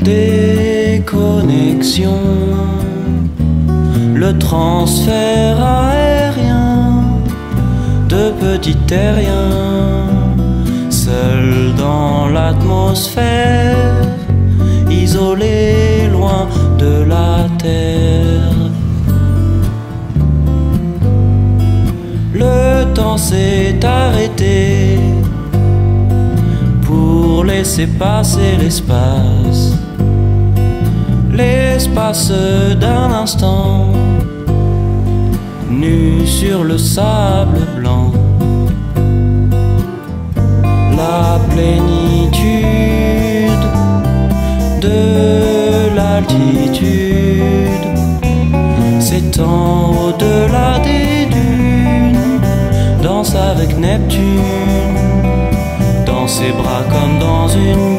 des connexions, le transfert aérien de petits terriens, seuls dans l'atmosphère, isolés loin de la terre. Le temps s'est pour laisser passer l'espace, l'espace d'un instant, nu sur le sable blanc, la plénitude de l'altitude s'étend au-delà des dunes, danse avec Neptune ses bras comme dans une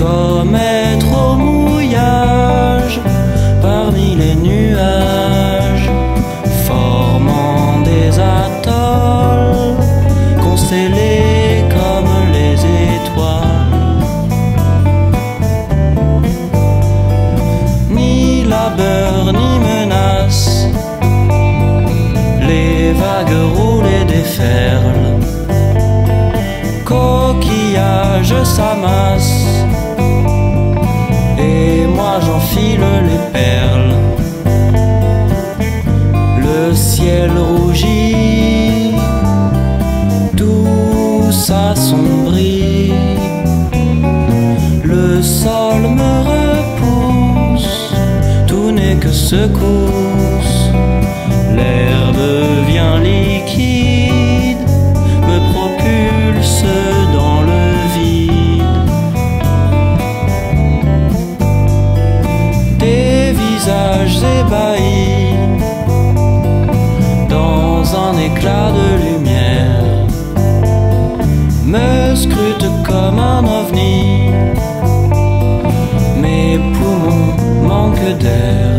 comme être au mouillage parmi les nuages, formant des atolls constellés comme les étoiles. Ni labeur ni menace les vagues roulent et déferlent, coquillages s'amassent, moi j'enfile les perles. Le ciel rougit, tout s'assombrit, le sol me repousse, tout n'est que secousse. L'air s'ébahit dans un éclat de lumière, me scrute comme un ovni, mes poumons manquent d'air.